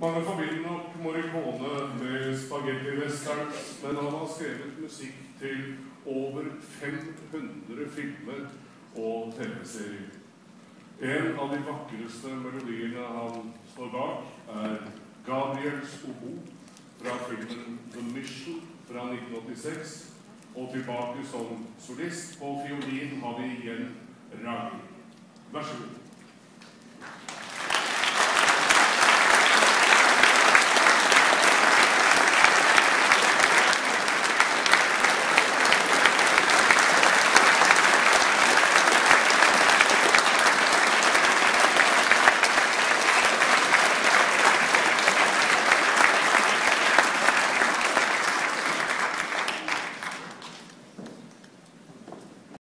Mange forbinder nok Morricone med spagetti-westerns, men han har skrevet musikk til over 500 filmer og TV-serier. En av de vakreste melodiene han står bak, er Gabriels obo fra filmen The Mission fra 1986. Og tilbake som solist på fiolin har vi igjen Ragi. Vær så god.